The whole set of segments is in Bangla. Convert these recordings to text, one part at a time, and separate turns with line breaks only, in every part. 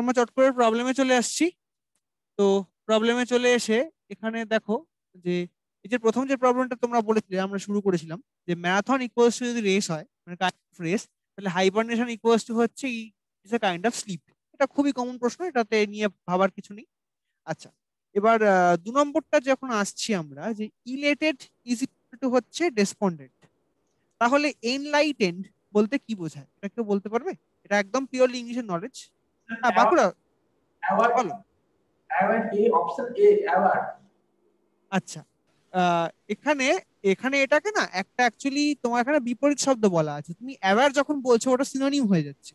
আমরা চট করে প্রবলেমে চলে আসছি। তো প্রবলেমে চলে এসে এখানে দেখো যে, এই যে প্রথম যে প্রবলেমটা তোমরা বলেছিলে, আমরা শুরু করেছিলাম, যে ম্যারাথন ইকুয়ালস টু যদি রেস হয় মানে কাইন্ড অফ রেস তাহলে হাইবারনেশন ইকুয়ালস টু হচ্ছে is a kind of sleep এটা খুবই কমন প্রশ্ন, এটাতে নিয়ে ভাবার কিছু নেই। আচ্ছা এবার দু নম্বরটা যখন আসছি আমরা, যে ইলেটেড ইজ টু হচ্ছে ডেসপন্ডেন্ট তাহলে এনলাইটেন্ড বলতে কি বোঝায়? এটা কেউ বলতে পারবে? এটা একদম পিওরলি ইংলিশের নলেজ হ্যাঁ বাঁকুড়া বলো। আচ্ছা এখানে এখানে এটাকে না একটা অ্যাকচুয়ালি তোমার এখানে বিপরীত শব্দ বলা আছে। তুমি অ্যাওয়ার যখন বলছো ওটা সিনোনিম হয়ে যাচ্ছে।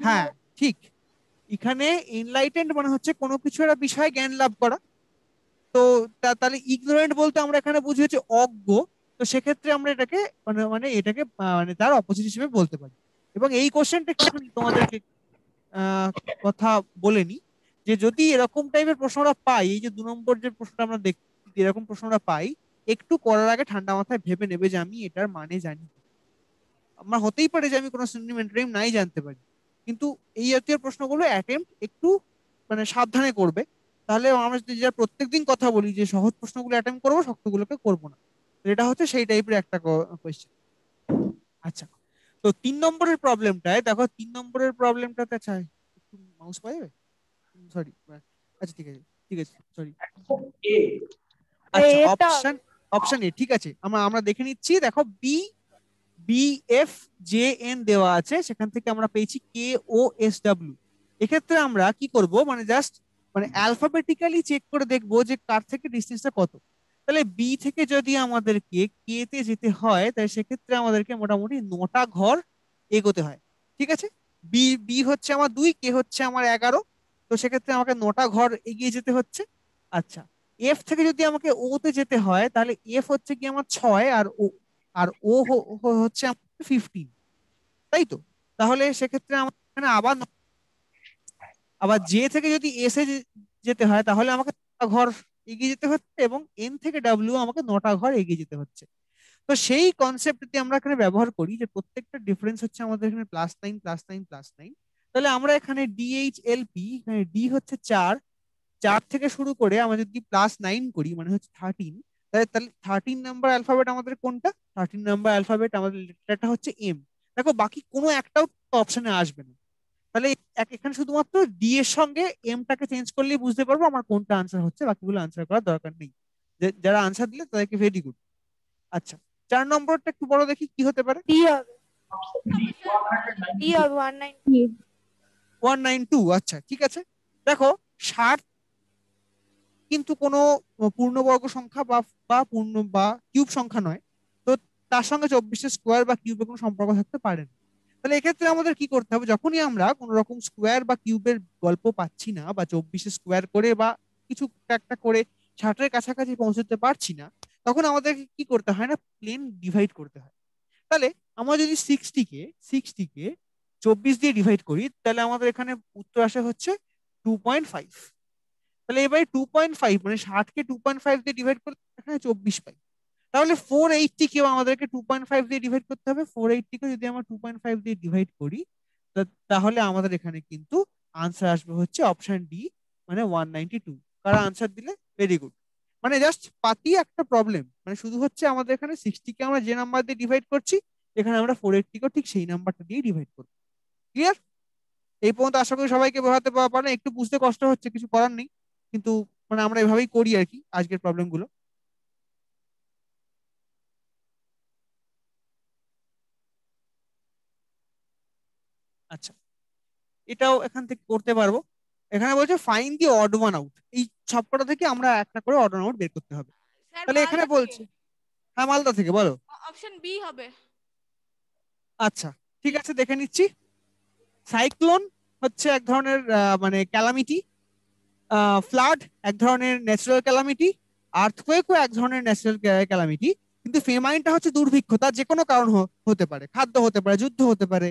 হ্যাঁ ঠিক। এখানে এনলাইটেন্ড মানে হচ্ছে কোনো কিছু একটা বিষয়ে জ্ঞান লাভ করা। তো তাহলে ইগনোরেন্ট বলতে আমরা এখানে বুঝি হচ্ছে অজ্ঞ। তো সেক্ষেত্রে আমরা এটাকে মানে মানে এটাকে মানে তার অপোজিট হিসেবে বলতে পারি। এবং এই কোশ্চেনটা একটুখানি তোমাদেরকে কথা বলে নি যে যদি এরকম টাইপের প্রশ্নটা পাই, এই যে দু নম্বর যে প্রশ্নটা আমরা দেখছি এরকম প্রশ্নটা পাই, একটু করার আগে ঠান্ডা মাথায় ভেবে নেবে যে আমি এটার মানে জানি। আমার হতেই পারে যে আমি কোনো সিনোনিম নাই জানতে পারি। কিন্তু এই জাতীয় প্রশ্নগুলো অ্যাটেম্প একটু মানে সাবধানে করবে। তাহলে আমরা যদি যা প্রত্যেকদিন কথা বলি যে সহজ প্রশ্নগুলো অ্যাটেম্প করব, শক্তগুলোকে করব না। এটা হচ্ছে সেই টাইপের একটা কোয়েশ্চেন আচ্ছা। তো তিন নম্বরের প্রবলেমটায় দেখো তিন নম্বরের প্রবলেমটাতে আচ্ছা একটু মাউস পাইবে সরি আচ্ছা ঠিক আছে ঠিক আছে সরি আচ্ছা অপশন অপশন এ ঠিক আছে আমরা আমরা দেখে নিচ্ছি দেখো B B F J N দেওয়া আছে সেখান থেকে আমরা পেয়েছি কে ও এস ডাব্লিউ এক্ষেত্রে আমরা কি করব মানে জাস্ট মানে অ্যালফাবেটিক্যালি চেক করে দেখব যে কার থেকে ডিস্টেন্সটা কত। তাহলে বি থেকে যদি আমাদেরকে কে তে যেতে হয়, তাহলে সেক্ষেত্রে আমাদেরকে মোটামুটি নটা ঘর এগোতে হয়। ঠিক আছে? বি বি হচ্ছে আমার দুই কে হচ্ছে আমার এগারো। তো সেক্ষেত্রে আমাকে নটা ঘর এগিয়ে যেতে হচ্ছে। আচ্ছা এফ থেকে যদি আমাকে ও তে যেতে হয়, তাহলে এফ হচ্ছে কি আমার ছয় আর ও আর ও হচ্ছে আমার ফিফটিন তাই তো? তাহলে সেক্ষেত্রে আমার আবার আবার জে থেকে যদি এস যেতে হয়, তাহলে আমাকে ঘর এগিয়ে যেতে হচ্ছে এবং এন থেকে ডাব্লিউ আমাকে নটা ঘর এগিয়ে যেতে হচ্ছে। তো সেই কনসেপ্ট যদি আমরা এখানে ব্যবহার করি যে প্রত্যেকটা ডিফারেন্স হচ্ছে আমাদের এখানে plus nine plus nine plus nine তাহলে আমরা এখানে ডিএইচ এলপি এখানে ডি হচ্ছে চার। চার থেকে শুরু করে আমরা যদি প্লাস নাইন করি মানে হচ্ছে থার্টিন তাহলে তাহলে থার্টিন নাম্বার অ্যালফাবেট আমাদের কোনটা? থার্টিন নাম্বার অ্যালফাবেট আমাদের লেটারটা হচ্ছে এম দেখো, বাকি কোনো একটাও অপশনে আসবে না। তাহলে এখানে শুধুমাত্র ডি এর সঙ্গে এমটাকে চেঞ্জ করলেই বুঝতে পারব আমার কোনটা আনসার হচ্ছে বাকিগুলো আনসার করার দরকার নেই। যারা আনসার দিলে তাদেরকে ভেরি গুড আচ্ছা চার নম্বরটা একটু বড় দেখি কি হতে পারে।
ডি হবে হবে
আচ্ছা ঠিক আছে। দেখো ষাট কিন্তু কোনো পূর্ণবর্গ সংখ্যা বা বা পূর্ণ বা কিউব সংখ্যা নয়। তো তার সঙ্গে চব্বিশের স্কোয়ার বা কিউবের কোনো সম্পর্ক থাকতে পারে না। তাহলে এক্ষেত্রে আমাদের কি করতে হবে? যখনই আমরা কোন রকম স্কোয়ার বা কিউবের গল্প পাচ্ছি না বা চব্বিশে স্কোয়ার করে বা কিছু একটা করে ষাটের কাছাকাছি পৌঁছতে পারছি না, তখন আমাদেরকে কি করতে হয় না? প্লেন ডিভাইড করতে হয়। তাহলে আমরা যদি সিক্সটিকে সিক্সটিকে চব্বিশ দিয়ে ডিভাইড করি, তাহলে আমাদের এখানে উত্তর আসে হচ্ছে টু পয়েন্ট ফাইভ তাহলে এবারে টু পয়েন্ট ফাইভ মানে ষাটকে টু পয়েন্ট ফাইভ দিয়ে ডিভাইড করতে এখানে চব্বিশ পাই। তাহলে ফোর এইটটি কেউ আমাদেরকে টু পয়েন্ট ফাইভ দিয়ে ডিভাইড করতে হবে। ফোর এইটটিকে যদি আমরা টু পয়েন্ট ফাইভ দিয়ে ডিভাইড করি তাহলে আমাদের এখানে কিন্তু আনসার আসবে হচ্ছে অপশন ডি মানে ওয়ান নাইনটি টু কারা আনসার দিলে? ভেরি গুড মানে জাস্ট পাতি একটা প্রবলেম মানে শুধু হচ্ছে আমাদের এখানে সিক্সটিকে আমরা যে নাম্বার দিয়ে ডিভাইড করছি, এখানে আমরা ফোর এইটটিকেও ঠিক সেই নাম্বারটা দিয়ে ডিভাইড করব। ক্লিয়ার এই পর্যন্ত আশা করি সবাইকে বোঝাতে পারেন একটু বুঝতে কষ্ট হচ্ছে, কিছু করার নেই। কিন্তু মানে আমরা এভাবেই করি আর কি, আজকের প্রবলেমগুলো আচ্ছা। এটাও এখান থেকে করতে পারব। এখানে বলছে find the odd one out এই সবকটা থেকে আমরা একটা করে অড ওয়ান আউট বের করতে হবে। তাহলে এখানে বলছে হ্যাঁ মালদা থেকে বলো।
অপশন বি হবে।
আচ্ছা ঠিক আছে দেখে নিচ্ছি। সাইক্লোন হচ্ছে এক ধরনের মানে ক্যালামিটি ফ্লাড এক ধরনের ন্যাচারাল ক্যালামিটি আর্থকোয়েকও এক ধরনের ন্যাচারাল ক্যালামিটি কিন্তু ফেমাইনটা হচ্ছে দুর্ভিক্ষ তার যে কোনো কারণ হতে পারে। খাদ্য হতে পারে যুদ্ধ হতে পারে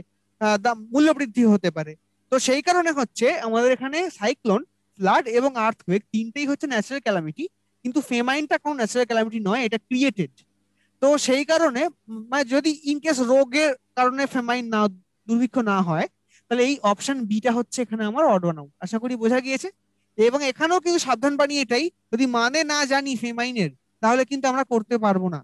মূল্য বৃদ্ধি হতে পারে। তো সেই কারণে হচ্ছে আমাদের এখানে সাইক্লোন ফ্লাড এবং আর্থকোয়েক তিনটেই হচ্ছে ন্যাচারাল ক্যালামিটি কিন্তু ফেমাইনটা কোনো ন্যাচারাল ক্যালামিটি নয়, এটা ক্রিয়েটেড তো সেই কারণে মানে যদি ইনকেস রোগের কারণে ফেমাইন না, দুর্ভিক্ষ না হয়, তাহলে এই অপশন বিটা হচ্ছে এখানে আমার অড ওয়ান আউট আশা করি বোঝা গিয়েছে? এবং এখানেও কিন্তু সাবধান বাণী এটাই, যদি মানে না জানি ফেমাইনের তাহলে কিন্তু আমরা করতে পারব না।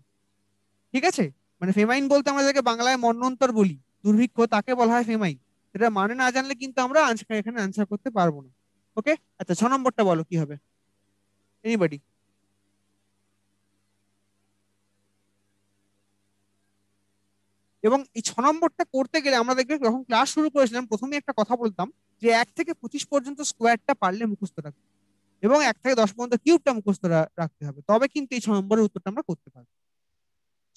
ঠিক আছে? মানে ফেমাইন বলতে আমরা যাকে বাংলায় মন্নন্তর বলি। দুর্ভিক্ষ তাকে বলা হয় ফেমাইন। এটা মানে না জানলে কিন্তু আমরা এখানে আনসার করতে পারব না। ওকে আচ্ছা ছ নম্বরটা বলো, কি হবে? এনিবডি এবং এই ছ নম্বরটা করতে গেলে আমরা দেখবে যখন ক্লাস শুরু করেছিলাম প্রথমে একটা কথা বলতাম যে এক থেকে পঁচিশ পর্যন্ত স্কোয়ারটা পারলে মুখস্থ রাখবে এবং এক থেকে দশ পর্যন্ত কিউবটা মুখস্থ রাখতে হবে। তবে কিন্তু এই ছ নম্বরের উত্তরটা আমরা করতে পারব।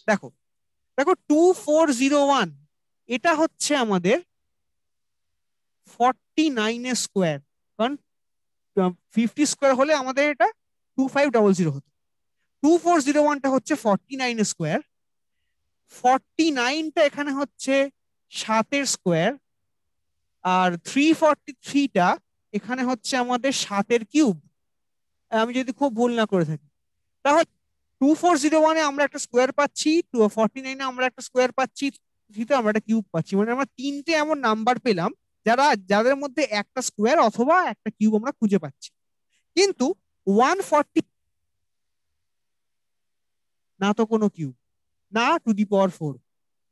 দেখো দেখো টু ফোর জিরো ওয়ান এটা হচ্ছে আমাদের ফর্টি নাইনের স্কোয়ার কারণ ফিফটি স্কোয়ার হলে আমাদের এটা টু ফাইভ ডবল জিরো হতো। টু ফোর জিরো ওয়ানটা হচ্ছে ফর্টি নাইনের স্কোয়ার ফর্টি নাইনটা এখানে হচ্ছে সাতের স্কোয়ার আর থ্রি ফর্টি থ্রিটা এখানে হচ্ছে আমাদের সাতের কিউব আমি যদি খুব ভুল না করে থাকি, তাহলে টু ফোর জিরো ওয়ানে আমরা একটা স্কোয়ার পাচ্ছি টু ফর্টি নাইনে আমরা একটা স্কোয়ার পাচ্ছি থ্রিতে আমরা একটা কিউব পাচ্ছি। মানে আমরা তিনটে এমন নাম্বার পেলাম, যারা, যাদের মধ্যে একটা স্কোয়ার অথবা একটা কিউব আমরা খুঁজে পাচ্ছি। কিন্তু ওয়ান ফর্টি না তো কোনো কিউব। না to the power four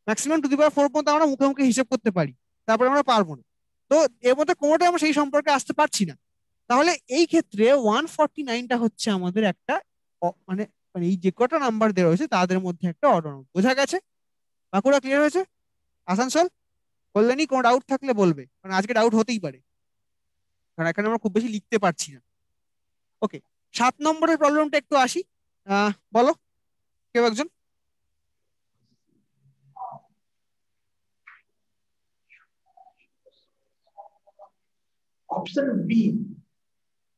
maximum to the power four পর্যন্ত আমরা মুখে মুখে হিসেব করতে পারি। তারপরে আমরা পারব না। তো এর মধ্যে কোনোটাই আমরা সেই সম্পর্কে আসতে পারছি না। তাহলে এই ক্ষেত্রে ওয়ান ফর্টি নাইনটা হচ্ছে আমাদের একটা মানে মানে এই যে কটা নাম্বার দেওয়া হয়েছে, তাদের মধ্যে একটা অর্ডার বোঝা গেছে? বাঁকুড়া ক্লিয়ার হয়েছে? আসানসোল? কল্যাণী কোনো ডাউট থাকলে বলবে। কারণ আজকে ডাউট হতেই পারে। কারণ এখানে আমরা খুব বেশি লিখতে পারছি না। ওকে সাত নম্বরের প্রবলেমটা একটু আসি। বলো। কেউ একজন?
অপশন বি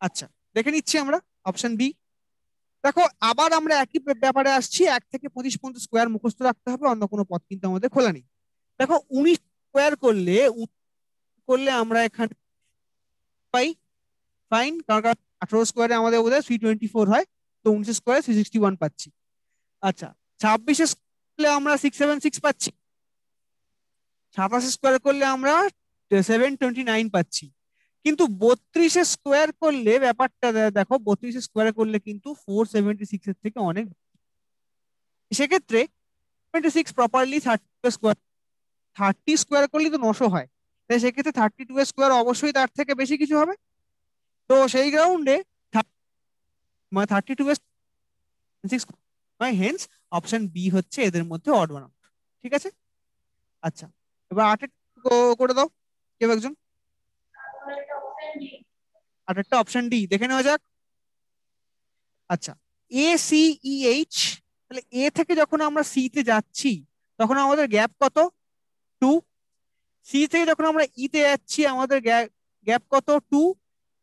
আচ্ছা দেখে নিচ্ছি আমরা। অপশন বি দেখো, আবার আমরা একই ব্যাপারে আসছি, এক থেকে পঁচিশ পর্যন্ত স্কোয়ার মুখস্থ রাখতে হবে, অন্য কোনো পথ কিন্তু আমাদের খোলা নেই। দেখো উনিশ স্কোয়ার করলে করলে আমরা এখানে পাই ফাইন কারণ আঠারো স্কোয়ারে আমাদের বোধ হয় থ্রি টোয়েন্টি ফোর হয়, তো উনিশ স্কোয়ারে থ্রি সিক্সটি ওয়ান পাচ্ছি। আচ্ছা ছাব্বিশে করলে আমরা সিক্স সেভেন সিক্স পাচ্ছি। সাতাশ স্কোয়ার করলে আমরা সেভেন টোয়েন্টি নাইন পাচ্ছি। কিন্তু বত্রিশে স্কোয়ার করলে ব্যাপারটা দেখো, বত্রিশে স্কোয়ার করলে কিন্তু ফোর সেভেন্টি সিক্স এর থেকে অনেক সেক্ষেত্রে twenty six properly thirty square thirty square করলে তো নশো হয়। তাই সেক্ষেত্রে থার্টি টু স্কোয়ার অবশ্যই তার থেকে বেশি কিছু হবে। তো সেই গ্রাউন্ডে মানে thirty two six hence option B হচ্ছে এদের মধ্যে অড ওয়ান ঠিক আছে? আচ্ছা এবার আটের করে দাও, কেউ একজন। আটেরটা অপশন ডি দেখে নেওয়া যাক। আচ্ছা এ সি ই এইচ তাহলে এ থেকে যখন আমরা সি তে যাচ্ছি, তখন আমাদের গ্যাপ কত? টু সি থেকে যখন আমরা ই তে যাচ্ছি, আমাদের গ্যাপ কত? টু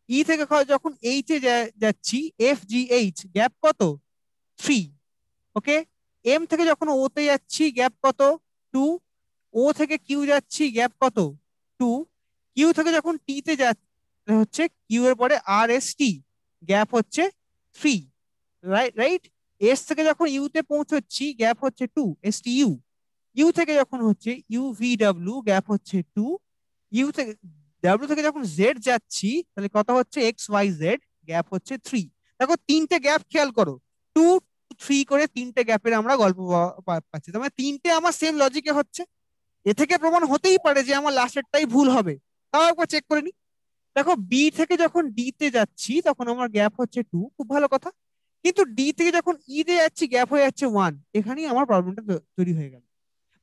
ই থেকে যখন এইচ এ যাচ্ছি এফ জি এইচ গ্যাপ কত? থ্রি ওকে এম থেকে যখন ও তে যাচ্ছি গ্যাপ কত? টু ও থেকে কিউ যাচ্ছি গ্যাপ কত? টু কিউ থেকে যখন টি তে যাচ্ছি হচ্ছে কিউ এর পরে আর এস টি গ্যাপ হচ্ছে থ্রি রাইট রাইট এস থেকে যখন ইউ তে পৌঁছচ্ছি গ্যাপ হচ্ছে two S T U U থেকে যখন হচ্ছে ইউ ভি ডাব্লিউ গ্যাপ হচ্ছে টু ইউ থেকে ডাব্লিউ থেকে যখন জেড যাচ্ছি, তাহলে কত হচ্ছে এক্স ওয়াই জেড গ্যাপ হচ্ছে থ্রি দেখো তিনটে গ্যাপ খেয়াল করো। টু থ্রি করে তিনটে গ্যাপের আমরা গল্প পাচ্ছি। তার মানে তিনটে আমার সেম লজিকে হচ্ছে। এ থেকে প্রমাণ হতেই পারে যে আমার লাস্টেরটাই ভুল হবে। তাও একবার চেক করে নি। দেখো বি থেকে যখন ডি তে যাচ্ছি, তখন আমার গ্যাপ হচ্ছে টু খুব ভালো কথা। কিন্তু ডি থেকে যখন ই তে যাচ্ছি গ্যাপ হয়ে যাচ্ছে ওয়ান এখানেই আমার প্রবলেমটা তৈরি হয়ে গেল।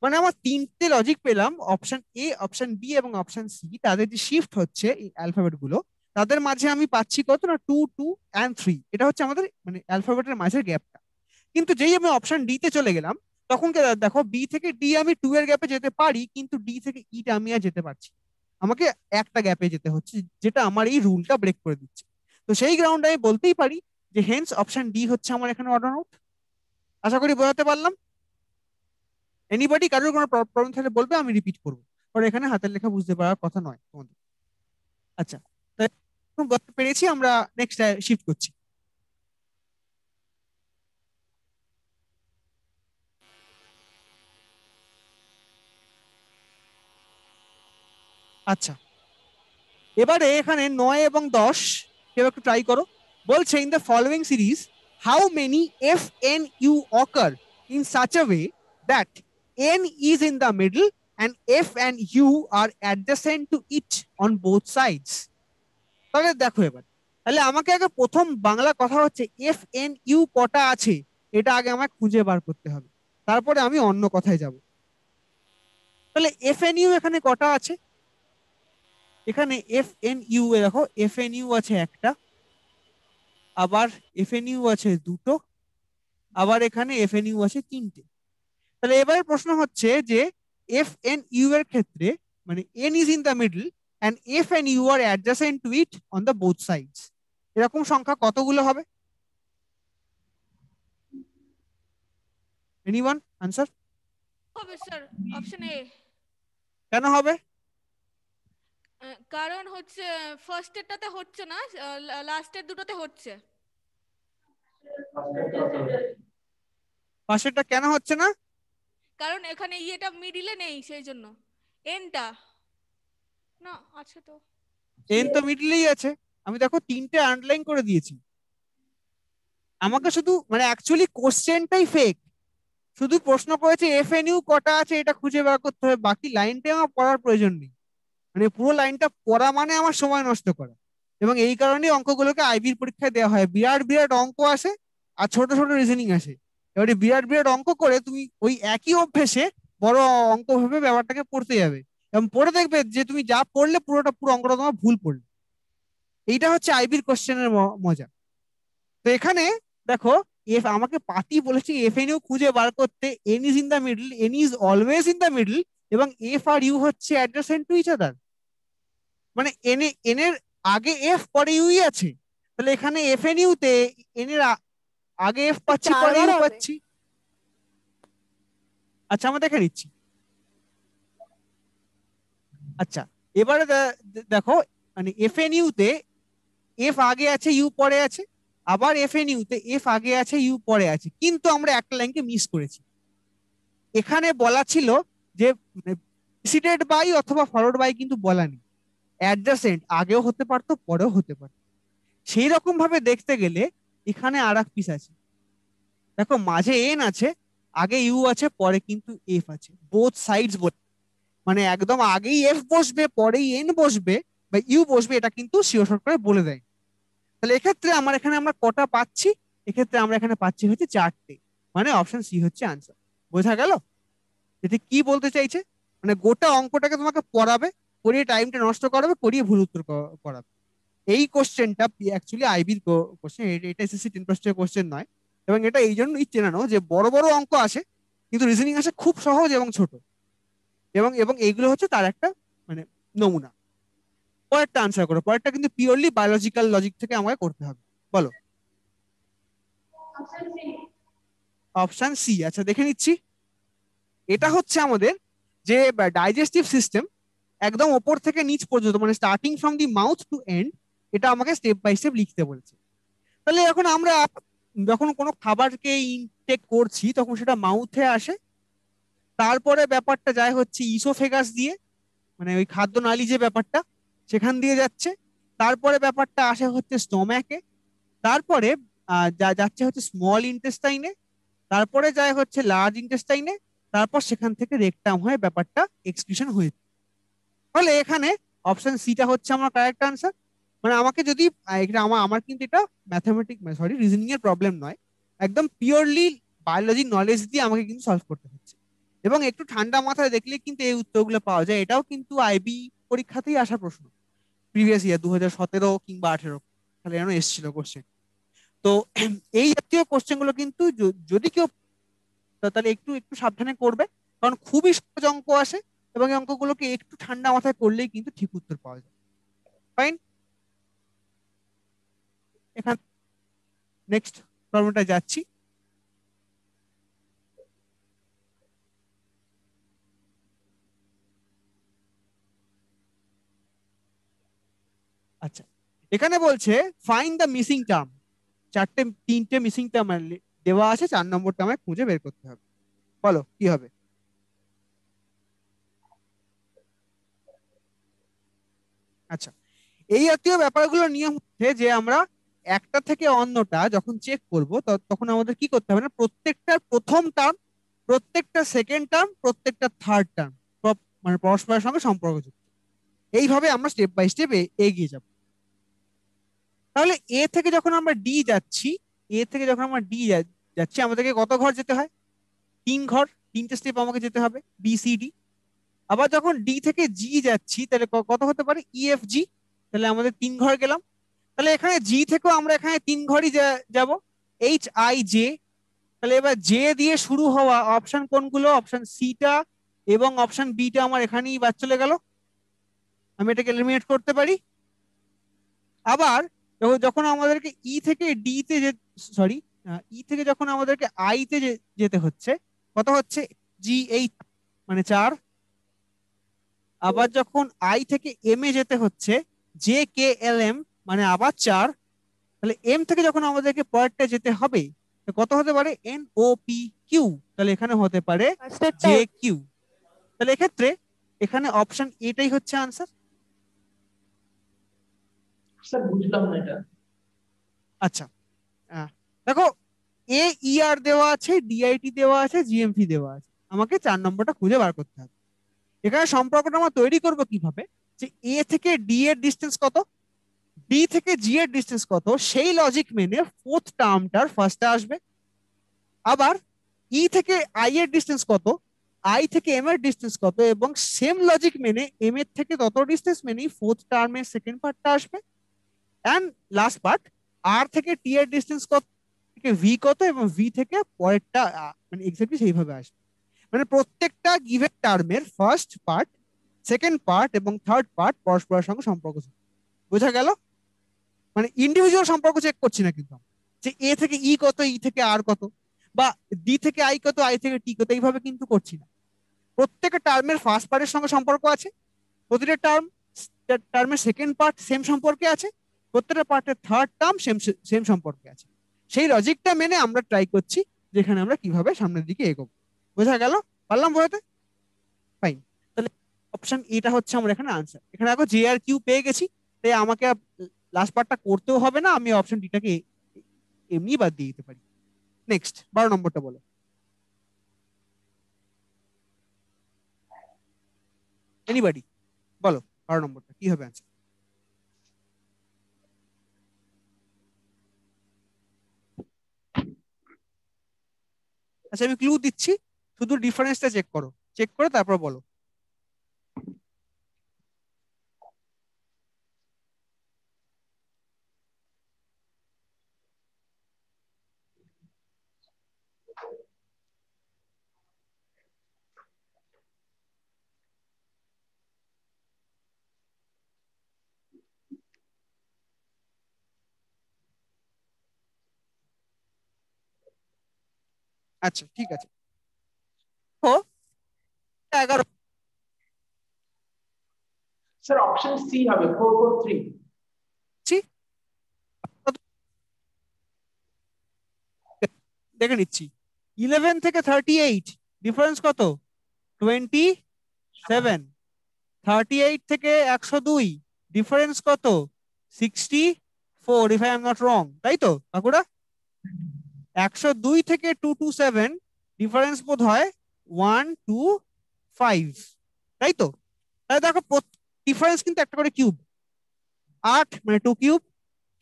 মানে আমার তিনটে লজিক পেলাম অপশন এ অপশন বি এবং অপশন সি তাদের যে শিফট হচ্ছে এই অ্যালফাবেটগুলো, তাদের মাঝে আমি পাচ্ছি কত না টু টু অ্যান্ড থ্রি এটা হচ্ছে আমাদের মানে অ্যালফাবেটের মাঝের গ্যাপটা কিন্তু যেই আমি অপশন ডি তে চলে গেলাম, তখন দেখো বি থেকে ডি আমি টু এর গ্যাপে যেতে পারি, কিন্তু ডি থেকে ইটা আমি আর যেতে পারছি আমাকে একটা গ্যাপে যেতে হচ্ছে, যেটা আমার এই রুলটা ব্রেক করে দিচ্ছে। তো সেই গ্রাউন্ডে আমি বলতেই পারি যে হেন্স অপশন ডি হচ্ছে আমার এখানে অর্ডার আউট আশা করি বোঝাতে পারলাম? এনিবডি কারোর কোনো প্রবলেম থাকলে বলবে, আমি রিপিট করব। কারণ এখানে হাতের লেখা বুঝতে পারার কথা নয় তোমাদের। আচ্ছা পেরেছি আমরা নেক্সট শিফট করছি। আচ্ছা। এবারে এখানে নয় এবং দশ, কেউ একটু ট্রাই করো। বলছে in the following series how many F N U occur in such a way that N is in the middle and F and U are adjacent to it on both sides তাহলে দেখো এবার। তাহলে আমাকে আগে প্রথম বাংলা কথা হচ্ছে এফ এন ইউ কটা আছে? এটা আগে আমাকে খুঁজে বার করতে হবে। তারপরে আমি অন্য কথায় যাব। তাহলে এফ এন ইউ এখানে কটা আছে? এখানে এফ এন ইউ এ দেখো এফ এন ইউ আছে একটা আবার এফ এন ইউ আছে দুটো আবার এখানে এফ এন ইউ আছে তিনটে। তাহলে এবারে প্রশ্ন হচ্ছে যে এফ এন ইউ এর ক্ষেত্রে মানে N is in the middle and F N U are adjacent to it on the both sides এরকম সংখ্যা কতগুলো হবে? এনিওয়ান আনসার
হবে স্যার অপশন এ
কেন হবে?
কারণ হচ্ছে ফার্স্ট এরটাতে হচ্ছে না লাস্টের দুটোতে হচ্ছে।
পাশেরটা কেন হচ্ছে না?
কারণ এখানে ইয়েটা মিডিলে নেই সেই জন্য। এনটা না আছে তো।
এন তো মিডলেই আছে। আমি দেখো তিনটে আন্ডারলাইন করে দিয়েছি। আমাকে শুধু মানে অ্যাকচুয়ালি কোশ্চেনটাই ফেক শুধু প্রশ্ন করেছে এফ এন ইউ কটা আছে? এটা খুঁজে বার করতে হবে। বাকি লাইনটা আমার পড়ার প্রয়োজন নেই। মানে পুরো লাইনটা পড়া মানে আমার সময় নষ্ট করা। এবং এই কারণে অঙ্কগুলোকে আইবির পরীক্ষায় দেওয়া হয়। বিরাট বিরাট অঙ্ক আসে আর ছোট ছোট রিজনিং আসে। এবারে বিরাট বিরাট অঙ্ক করে তুমি ওই একই অভ্যেসে বড় অঙ্ক ভাবে ব্যাপারটাকে পড়তে যাবে। এবং পড়ে দেখবে যে তুমি যা পড়লে পুরোটা, পুরো অঙ্কটা তোমার ভুল পড়লে। এইটা হচ্ছে আইবির কোশ্চেনের মজা। তো এখানে দেখো, এফ, আমাকে পাতি বলেছে এফ এন ইউ খুঁজে বার করতে N is in the middle N is always in the middle এবং এফ আর ইউ হচ্ছে অ্যাডজাসেন্ট টু ইচ আদার মানে এন এন এর আগে এফ পরে ইউই আছে। তাহলে এখানে এফ এন ইউ তে এন এর আগে এফ পাচ্ছি পরে ইউ পাচ্ছি। আচ্ছা আমরা দেখে নিচ্ছি। আচ্ছা এবারে দেখো মানে এফ এন ইউ তে এফ আগে আছে ইউ পরে আছে আবার এফ এন ইউতে এফ আগে আছে ইউ পরে আছে। কিন্তু আমরা একটা লাইনকে মিস করেছি। এখানে বলা ছিল যে প্রেসিডেন্ট বাই অথবা ফরওয়ার্ড বাই কিন্তু বলা নেই। অ্যাডজাসেন্ট আগেও হতে পারতো, পরেও হতে পারতো। সেই রকম ভাবে দেখতে গেলে এখানে আর এক পিস আছে। দেখো, মাঝে এন আছে, আগে ইউ আছে, পরে কিন্তু এফ আছে। বোথ সাইডস মানে একদম আগেই এফ বসবে, পরেই এন বসবে, বা ইউ বসবে, এটা কিন্তু শিওর করে বলে দেয়। তাহলে এক্ষেত্রে আমার এখানে আমরা কটা পাচ্ছি? এক্ষেত্রে আমরা এখানে পাচ্ছি হচ্ছে চারটে। মানে অপশন সি হচ্ছে আনসার বোঝা গেল? এতে কি বলতে চাইছে? মানে গোটা অঙ্কটাকে তোমাকে পড়াবে। পড়িয়ে টাইমটা নষ্ট করাবে করিয়ে ভুল উত্তর করাবে। এই কোশ্চেনটা অ্যাকচুয়ালি আইবির কোশ্চেন এটা এসএসসি টেন পার্সেন্টের কোশ্চেন নয়। এবং এটা এই জন্যই চেনানো যে বড় বড় অঙ্ক আসে কিন্তু রিজনিং আসে খুব সহজ এবং ছোট। এবং এবং এইগুলো হচ্ছে তার একটা মানে নমুনা। পরেরটা আনসার করো। পরেরটা কিন্তু পিওরলি বায়োলজিক্যাল লজিক থেকে আমাকে করতে হবে। বলো। অপশন সি আচ্ছা দেখে নিচ্ছি। এটা হচ্ছে আমাদের যে ডাইজেস্টিভ সিস্টেম একদম ওপর থেকে নিচ পর্যন্ত মানে starting from the mouth to end এটা আমাকে স্টেপ বাই স্টেপ লিখতে বলেছে। তাহলে এখন আমরা, যখন কোনো খাবারকে ইনটেক করছি, তখন সেটা মাউথে আসে। তারপরে ব্যাপারটা যায় হচ্ছে ইসোফেগাস দিয়ে মানে ওই খাদ্য নালী যে ব্যাপারটা, সেখান দিয়ে যাচ্ছে। তারপরে ব্যাপারটা আসে হচ্ছে স্টোম্যাকে তারপরে যা, যাচ্ছে হচ্ছে স্মল ইন্টেস্টাইনে তারপরে যায় হচ্ছে লার্জ ইন্টেস্টাইনে তারপর সেখান থেকে রেকটাম হয়ে ব্যাপারটা এক্সক্রিশন হয়েছে তাহলে এখানে অপশন সিটা হচ্ছে আমার কারেক্ট আনসার মানে আমাকে যদি আমার আমার কিন্তু এটা ম্যাথামেটিক সরি রিজনিং এর প্রবলেম নয়। একদম পিওরলি বায়োলজি নলেজ দিয়ে আমাকে কিন্তু সলভ করতে হচ্ছে। এবং একটু ঠান্ডা মাথায় দেখলে কিন্তু এই উত্তরগুলো পাওয়া যায়। এটাও কিন্তু আইবি পরীক্ষাতেই আসা প্রশ্ন। প্রিভিয়াস ইয়ার দু হাজার সতেরো কিংবা আঠেরো। তাহলে যেন এসেছিল কোশ্চেন তো এই জাতীয় কোশ্চেনগুলো কিন্তু যদি কেউ তাহলে একটু একটু সাবধানে করবে। কারণ খুবই সহজ অঙ্ক আসে। এবং এই অঙ্কগুলোকে একটু ঠান্ডা মাথায় করলেই কিন্তু ঠিক উত্তর পাওয়া যায়। ফাইন এখান নেক্সট প্রবলেমটা যাচ্ছি। আচ্ছা এখানে বলছে ফাইন দ্য মিসিং টার্ম চারটে, তিনটে মিসিং টার্ম দেওয়া আছে, চার নম্বরটা আমায় খুঁজে বের করতে হবে। বলো, কি হবে? আচ্ছা এই জাতীয় ব্যাপারগুলো নিয়ম হচ্ছে যে আমরা একটা থেকে অন্যটা যখন চেক করব তখন আমাদের কি করতে হবে না? প্রত্যেকটার প্রথম টার্ম প্রত্যেকটা সেকেন্ড টার্ম প্রত্যেকটা থার্ড টার্ম মানে পরস্পরের সঙ্গে সম্পর্কযুক্ত। এইভাবে আমরা স্টেপ বাই স্টেপ এগিয়ে যাব। তাহলে এ থেকে যখন আমরা ডি যাচ্ছি এ থেকে যখন আমরা ডি যাচ্ছি, আমাদেরকে কত ঘর যেতে হয়? তিন ঘর, তিনটে স্টেপ আমাকে যেতে হবে বি সি ডি আবার যখন ডি থেকে জি যাচ্ছি তাহলে কত হতে পারে? ইএফ e, জি তাহলে আমাদের তিন ঘর গেলাম। তাহলে এখানে জি থেকেও আমরা এখানে তিন ঘরই যাব। এইচ আই জে তাহলে এবার জে দিয়ে শুরু হওয়া অপশন কোনগুলো? অপশন সিটা এবং অপশন বিটা আমার এখানেই বাদ চলে গেল। আমি এটাকে এলিমিনেট করতে পারি। আবার যখন আমাদেরকে ই e থেকে ডি তে সরি ই e থেকে যখন আমাদেরকে আই তে যেতে হচ্ছে কত হচ্ছে? জি এইচ মানে চার। আবার যখন আই থেকে এম এ যেতে হচ্ছে জে কে এল এম মানে আবার চার তাহলে এম থেকে যখন আমাদেরকে পরেরটা যেতে হবে কত হতে পারে? এন ও পি কিউ তাহলে এখানে হতে পারে জে কিউ তাহলে এক্ষেত্রে এখানে অপশন এটাই হচ্ছে আনসার
স্যার বুঝলাম না এটা।
আচ্ছা দেখো এ ইআর e দেওয়া আছে ডিআইটি দেওয়া আছে জিএমপি দেওয়া আছে। আমাকে চার নম্বরটা খুঁজে বার করতে হবে। এখানে সম্পর্কটা আমরা তৈরি করব কীভাবে? যে এ থেকে ডি এর ডিস্টেন্স কত? ডি থেকে জি এর ডিস্টেন্স কত? সেই লজিক মেনে ফোর্থ টার্মটার ফার্স্টে আসবে। আবার ই e থেকে আই এর ডিস্টেন্স কত? আই থেকে এম এর ডিস্টেন্স কত? এবং সেম লজিক মেনে এম এর থেকে তত ডিস্টেন্স মেনেই ফোর্থ টার্মের সেকেন্ড পার্টটা আসবে। অ্যান্ড লাস্ট পার্ট আর থেকে টি এর ডিস্টেন্স কত? থেকে ভি কত? এবং ভি থেকে পরেরটা মানে এক্স্যাক্টলি সেইভাবে আসবে। মানে প্রত্যেকটা গিভেন টার্মের ফার্স্ট পার্ট সেকেন্ড পার্ট এবং থার্ড পার্ট পরস্পরের সঙ্গে সম্পর্ক বোঝা গেল? মানে ইন্ডিভিজুয়াল সম্পর্ক চেক করছি না কিন্তু যে এ থেকে ই কত ই থেকে আর কত, বা ডি থেকে আই কত আই থেকে টি কত, এইভাবে কিন্তু করছি না। প্রত্যেকটা টার্মের ফার্স্ট পার্টের সঙ্গে সম্পর্ক আছে, প্রতিটা টার্ম টার্মের সেকেন্ড পার্ট সেম সম্পর্কে আছে, প্রত্যেকটা পার্টের থার্ড টার্ম সেম সেম সম্পর্কে আছে। সেই লজিকটা মেনে আমরা ট্রাই করছি, যেখানে আমরা কীভাবে সামনের দিকে এগোবো। বোঝা গেল? পারলাম বোঝাতে? ফাইন তাহলে অপশন এটা হচ্ছে আমার এখানে আনসার এখানে দেখো জে আর কিউ পেয়ে গেছি, তাই আমাকে লাস্ট পার্টটা করতেও হবে না, আমি অপশন ডিটাকে এমনি বাদ দিয়ে দিতে পারি। নেক্সট বারো নম্বরটা বলো। এনিবাডি বলো, বারো নম্বরটা, কি হবে আনসার আচ্ছা আমি ক্লু দিচ্ছি। শুধু ডিফারেন্সটা চেক করো। চেক করে তারপর বলো। আচ্ছা ঠিক আছে। এগারো।
স্যার অপশন সি হবে ফোর ফোর থ্রি
দেখে নিচ্ছি। ইলেভেন থেকে থার্টি এইট ডিফারেন্স কত? টোয়েন্টি সেভেন থার্টি এইট থেকে একশো দুই ডিফারেন্স কত? Sixty four if I am not wrong তাই তো কাকুরা? একশো দুই থেকে টু টু সেভেন ডিফারেন্স বোধ হয় ওয়ান, টু, ফাইভ। তাই তো? তাহলে দেখো ডিফারেন্স কিন্তু একটা করে কিউব আট মানে টু কিউব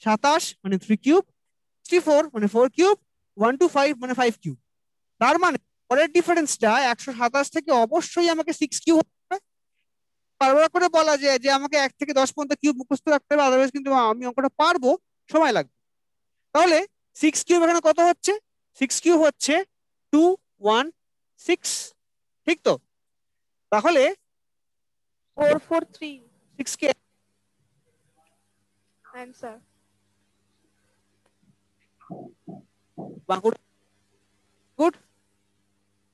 সাতাশ মানে থ্রি কিউব সিক্সটি ফোর মানে four cube one two five মানে ফাইভ কিউব তার মানে পরের ডিফারেন্সটা একশো সাতাশ থেকে অবশ্যই আমাকে সিক্স কিউব হবে। বারবার করে বলা যায় যে আমাকে এক থেকে দশ পর্যন্ত কিউব মুখস্থ রাখতে হবে আদারওয়াইজ কিন্তু আমি অঙ্কটা পারব, সময় লাগবে। তাহলে সিক্স কিউব এখানে কত হচ্ছে? সিক্স কিউব হচ্ছে টু ওয়ান সিক্স ঠিক তো? তাহলে
ফোর ফোর থ্রি
সিক্স কে?
Answer
good.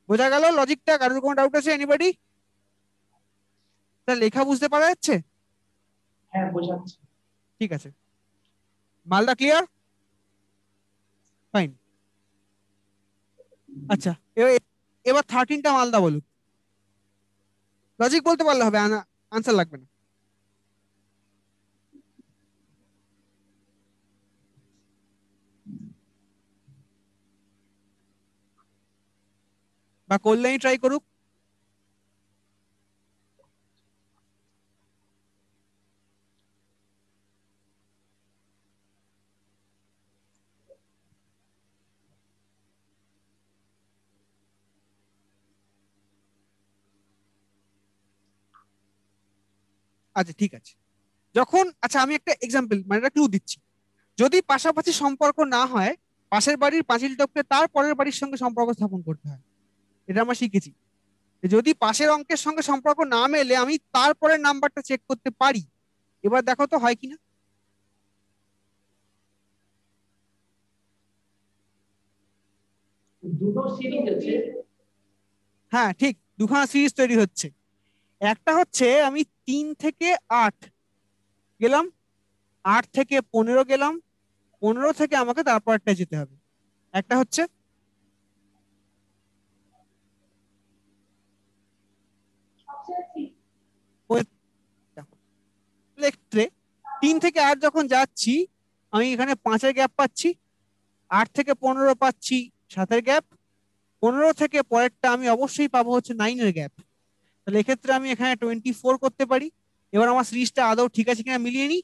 বোঝা গেল লজিকটা কারোর কোনো ডাউট আছে? এনিবডি লেখা বুঝতে পারা যাচ্ছে?
হ্যাঁ বোঝাচ্ছে।
ঠিক আছে। মালদা ক্লিয়ার ফাইন আচ্ছা এবার এবার থার্টিনটা মালদা বলুক। লজিক বলতে পারলে হবে আনসার লাগবে না। বা করলেই ট্রাই করুক। আচ্ছা ঠিক আছে। যখন আচ্ছা আমি একটা এক্সাম্পল মানে একটা ক্লু দিচ্ছি। যদি পাশাপাশি সম্পর্ক না হয় পাশের বাড়ির পাঁচিল টপকে তার পরের বাড়ির সঙ্গে সম্পর্ক স্থাপন করতে হয়। এটা আমরা শিখেছি। যদি পাশের অঙ্কের সঙ্গে সম্পর্ক না মেলে আমি তারপরের নাম্বারটা চেক করতে পারি। এবার দেখো তো হয় কিনা। হ্যাঁ ঠিক। দুখানা সিরিজ তৈরি হচ্ছে। একটা হচ্ছে আমি তিন থেকে আট গেলাম, আট থেকে পনেরো গেলাম, পনেরো থেকে আমাকে তারপরটা যেতে হবে। একটা হচ্ছে তিন থেকে আট যখন যাচ্ছি, আমি এখানে পাঁচের গ্যাপ পাচ্ছি, আট থেকে পনেরো পাচ্ছি, সাতের গ্যাপ পনেরো থেকে পরেরটা আমি অবশ্যই পাবো হচ্ছে নাইনের গ্যাপ তাহলে এক্ষেত্রে আমি এখানে টোয়েন্টি ফোর করতে পারি। এবার আমার সিরিজটা আদৌ ঠিক আছে কিনা মিলিয়ে নিই।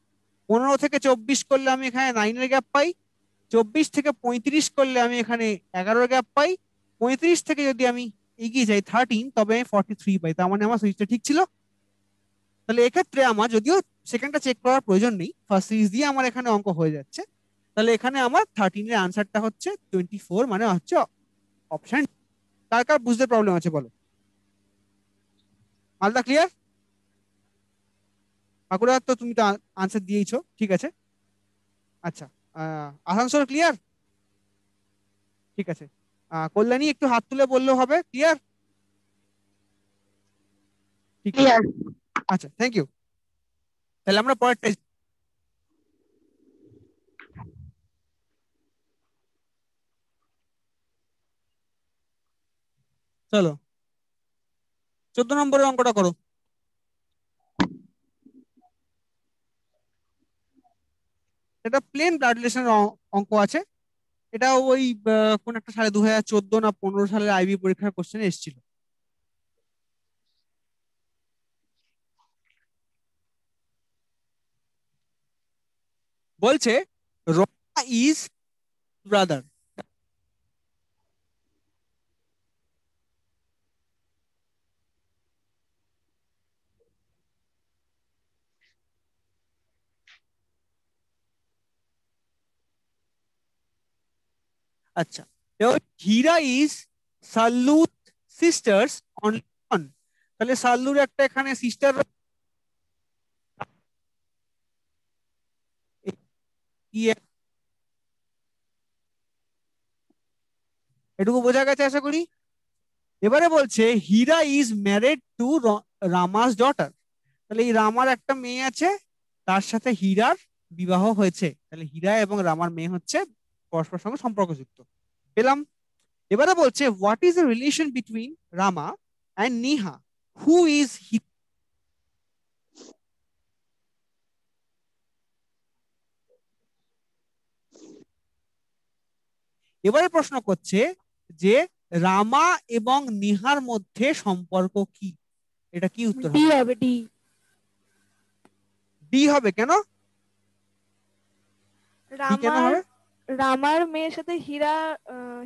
পনেরো থেকে চব্বিশ করলে আমি এখানে নাইনের গ্যাপ পাই। চব্বিশ থেকে পঁয়ত্রিশ করলে আমি এখানে এগারোর গ্যাপ পাই। পঁয়ত্রিশ থেকে যদি আমি এগিয়ে যাই থার্টিন তবে আমি ফর্টি থ্রি পাই। তার মানে আমার সিরিজটা ঠিক ছিল। তাহলে এক্ষেত্রে আমার যদিও সেকেন্ডটা চেক করার প্রয়োজন নেই ফার্স্ট সিরিজ দিয়ে আমার এখানে অঙ্ক হয়ে যাচ্ছে। তাহলে এখানে আমার থার্টিনের আনসারটা হচ্ছে টোয়েন্টি ফোর মানে হচ্ছে অপশন কার কার বুঝতে প্রবলেম আছে বলো? মালদা ক্লিয়ার বাঁকুড়া তো তুমি তো আনসার দিয়েইছো ঠিক আছে? আচ্ছা আসানসোল ক্লিয়ার ঠিক আছে। কল্যাণী একটু হাত তুলে বললেও হবে ক্লিয়ার ঠিক আছে। আচ্ছা থ্যাংক ইউ তাহলে আমরা পরেরটা চলো। চোদ্দ নম্বরের অঙ্কটা করো। এটা প্লেন ব্লাড রিলেশনের অঙ্ক আছে। এটা ওই কোন একটা সালে দু হাজার চোদ্দ না পনেরো সালের আইবি পরীক্ষার কোশ্চেন এসেছিল। বলছে রমা ইজ ব্রাদার আচ্ছা। হীরা ইজ সাল্লুত সিস্টার্স ওয়ান তাহলে সাল্লুর একটা এখানে সিস্টার এটুকু বোঝা গেছে আশা করি? এবারে বলছে Hira is married to Rama's daughter তাহলে এই রামার একটা মেয়ে আছে, তার সাথে হীরার বিবাহ হয়েছে। তাহলে হীরা এবং রামার মেয়ে হচ্ছে পরস্পর সঙ্গে সম্পর্কযুক্ত। পেলাম। এবারে বলছে what is the relation between Rama and Niha? Who is এবারে প্রশ্ন করছে যে রামা এবং নিহার মধ্যে সম্পর্ক কি? এটা কি উত্তর
ডি
হবে
ডি
ডি হবে কেন? কেন
রামার মেয়ের সাথে হীরা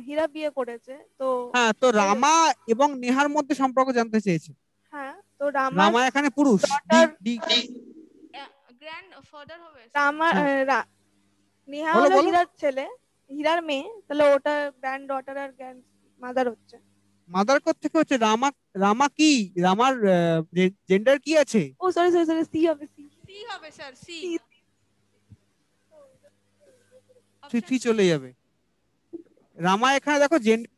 হীরা বিয়ে করেছে তো
হ্যাঁ তো রামা এবং নেহার মধ্যে সম্পর্ক জানতে চেয়েছে।
হ্যাঁ তো রামার
রামা এখানে পুরুষ।
গ্র্যান্ড ফাদার হবে।
রামার
হ্যাঁ।
নেহা হলো হীরার ছেলে হীরার মেয়ে তাহলে ওটা গ্র্যান্ড ডটার আর গ্র্যান্ড মাদার হচ্ছে।
মাদার কোথ থেকে হচ্ছে? রামা রামা কি? রামার জেন্ডার কি আছে?
ও সরি সরি সরি সি হবে সি
সি হবে স্যার সি
থ্রি চলে যাবে। রামা, এখানে দেখো জেন্ডার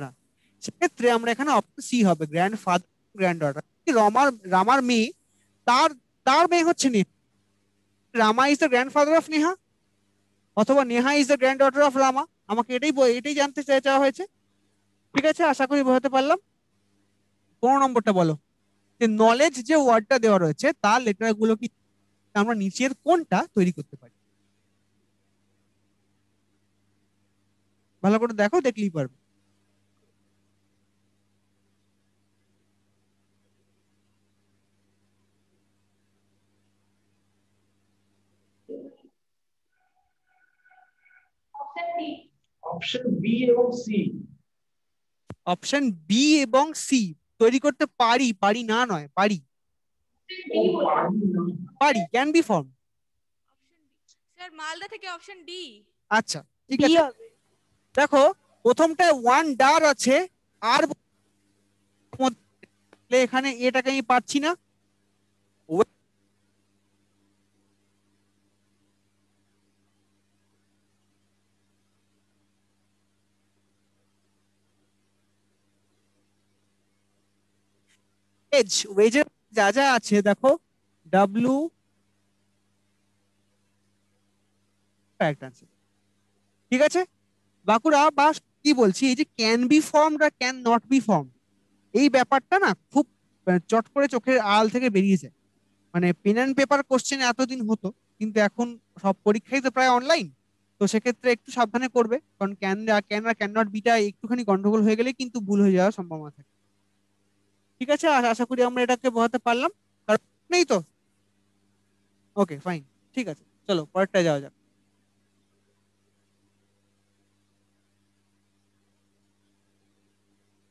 না। সেক্ষেত্রে আমরা এখানে অপশন সি হবে গ্র্যান্ড ফাদার গ্র্যান্ড ডটার রামার রামার মেয়ে, তার তার মেয়ে হচ্ছে Neha. Rama is the grandfather of Neha, অথবা Neha is the granddaughter of Rama. আমাকে এটাই এটাই জানতে চাই- চাওয়া হয়েছে। ঠিক আছে, আশা করি বোঝাতে পারলাম। পনেরো নম্বরটা বলো। নলেজ যে ওয়ার্ডটা দেওয়া রয়েছে তার লেটারগুলো কি আমরা নিচের কোনটা তৈরি করতে পারি? ভালো করে দেখো দেখলেই পারবে।
অপশন বি এবং সি
অপশন বি এবং সি তৈরি করতে পারি পারি না নয় পারি। পারি can be form
sir Malda থেকে অপশন ডি
আচ্ছা ঠিক আছে। দেখো প্রথমটায় ওয়ান ডার আছে আর মধ্যে এখানে এটাকে আমি পাচ্ছি না। ওয়েজ ওয়েজের যা যা আছে, দেখো ডাব্লু ঠিক আছে? বাঁকুড়া বা কি বলছি? এই যে ক্যান বি ফর্ম আর ক্যান নট বি ফর্ম এই ব্যাপারটা না খুব চট করে চোখের আড়াল থেকে বেরিয়ে যায়। মানে পেন অ্যান্ড পেপার কোশ্চেন এতদিন হতো, কিন্তু এখন সব পরীক্ষাই তো প্রায় অনলাইন তো সেক্ষেত্রে একটু সাবধানে করবে, কারণ ক্যান ক্যান আর ক্যান নট বিটা একটুখানি গন্ডগোল হয়ে গেলে কিন্তু ভুল হয়ে যাওয়ার সম্ভাবনা থাকে। ঠিক আছে? আ- আশা করি আমরা এটাকে বোঝাতে পারলাম। কারণ নেই তো? ওকে ফাইন ঠিক আছে। চলো পরেরটা যাওয়া যাক।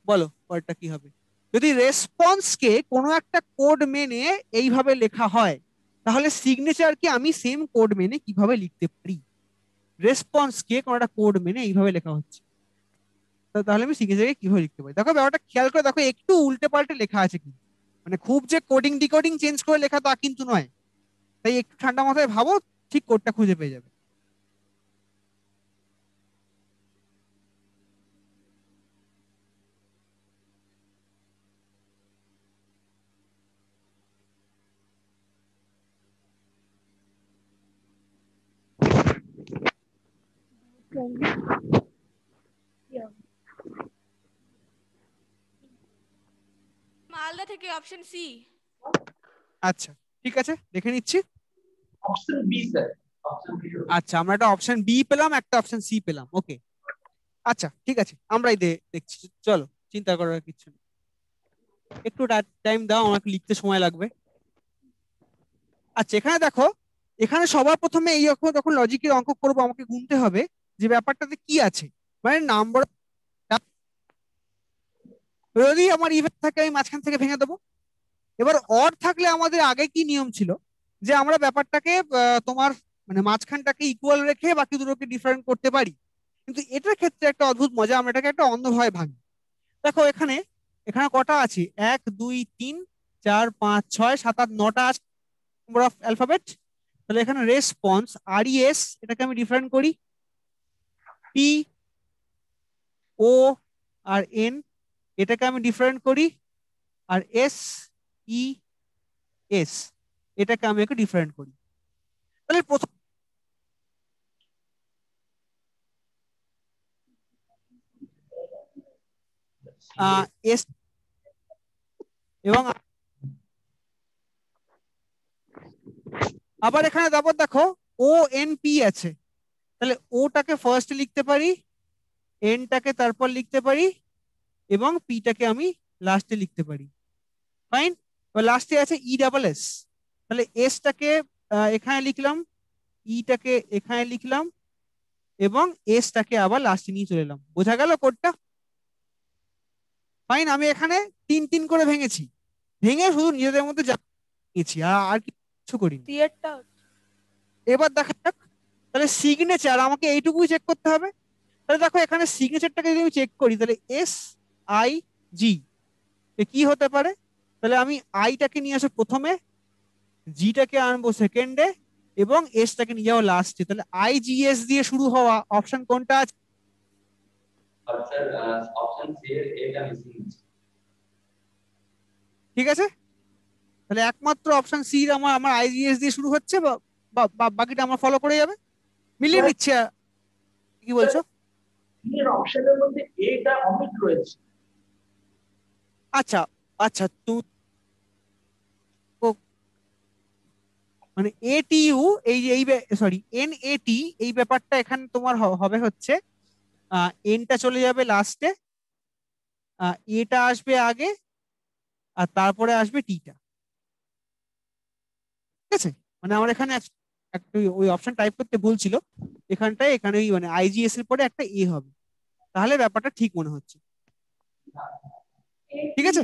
বলো, পরেরটা কি হবে? যদি রেসপন্সকে কোনো একটা কোড মেনে এইভাবে লেখা হয়, তাহলে সিগনেচারকে আমি সেম কোড মেনে কীভাবে লিখতে পারি? রেসপন্সকে কোনো একটা কোড মেনে এইভাবে লেখা হচ্ছে। তাহলে আমি সিগনেচারকে কীভাবে লিখতে পারি। দেখো ব্যাপারটা খেয়াল করে দেখো, একটু উল্টে পাল্টে লেখা আছে কি মানে খুব যে কোডিং ডিকোডিং চেঞ্জ করে লেখা তা কিন্তু নয়। তাই একটু ঠান্ডা মাথায় ভাবো, ঠিক কোডটা খুঁজে পেয়ে যাবে।
মালদা থেকে অপশন সি
আচ্ছা ঠিক আছে দেখে নিচ্ছি।
অপশন বি স্যার
আচ্ছা আমরা একটা অপশন বি পেলাম একটা অপশন সি পেলাম ওকে আচ্ছা ঠিক আছে আমরাই দেখছি চলো চিন্তা করার কিছু নেই। একটু টাইম দাও আমাকে লিখতে সময় লাগবে। আচ্ছা এখানে দেখো এখানে সবার প্রথমে এই রকম যখন লজিকের অঙ্ক করব আমাকে গুনতে হবে যে ব্যাপারটাতে কি আছে। মানে নাম্বার যদি আমার ইভেন্ট থাকে, আমি মাঝখান থেকে ভেঙে দেবো। এবার অর থাকলে আমাদের আগে কি নিয়ম ছিল? যে আমরা ব্যাপারটাকে তোমার মানে মাঝখানটাকে ইকুয়াল রেখে বাকি দুটোকে ডিফারেন্ট করতে পারি। কিন্তু এটার ক্ষেত্রে একটা অদ্ভুত মজা, আমরা এটাকে একটা অন্ধভাবে ভাঙি। দেখো, এখানে এখানে কটা আছে? এক, দুই, তিন, চার, পাঁচ, ছয়, সাত, আট, নটা আছে নম্বর অফ অ্যালফাবেট তাহলে এখানে রেসপন্স আর এস এটাকে আমি ডিফারেন্ট করি। পি ও আর এন এটাকে আমি ডিফারেন্ট করি, আর এস ই এস এটাকে আমি একটু ডিফারেন্ট করি। তাহলে প্রথম এস এবং আবার এখানে তারপর দেখো ও এন পি আছে। তাহলে ওটাকে ফার্স্ট লিখতে পারি এনটাকে তারপর লিখতে পারি এবং পিটাকে আমি লাস্টে লিখতে পারি। ফাইন এবার লাস্টে আছে ই ডাবল এস তাহলে এসটাকে এখানে লিখলাম ইটাকে এখানে লিখলাম এবং এসটাকে আবার লাস্টে নিয়ে চলে এলাম। বোঝা গেল কোডটা ফাইন আমি এখানে তিন তিন করে ভেঙেছি। ভেঙে শুধু নিজেদের মধ্যে নিয়েছি আর কিছু করিনি।
সিএরটা
এবার দেখা যাক। তাহলে সিগনেচার আমাকে এইটুকুই চেক করতে হবে। তাহলে দেখো এখানে সিগনেচারটাকে যদি আমি চেক করি তাহলে এস আই জি কি হতে পারে? তাহলে আমি আইটাকে নিয়ে আসব প্রথমে জিটাকে আনব সেকেন্ডে এবং এসটাকে নিয়ে যাব লাস্টে তাহলে আই জি এস দিয়ে শুরু হওয়া অপশন কোনটা আছে। ঠিক আছে? তাহলে একমাত্র অপশন সি আমার আমার আইজিএস দিয়ে শুরু হচ্ছে বা- বাকিটা আমার ফলো করে যাবে? মিলিয়ে নিচ্ছে কি বলছো?
এর অপশনের মধ্যে এটা অমিট রয়েছে।
আচ্ছা আচ্ছা তো মানে এটিইউ এই এই সরি এন এনএটি এই ব্যাপারটা এখানে তোমার হবে হচ্ছে এনটা চলে যাবে লাস্টে এটা আসবে আগে, আর তারপরে আসবে টিটা। ঠিক আছে? মানে আমার এখানে এক- একটা ওই- অপশন টাইপ করতে ভুল এখানটায় এখানে ওই মানে আইজিএস এর পরে একটা এ হবে। তাহলে ব্যাপারটা ঠিক মনে হচ্ছে। ঠিক আছে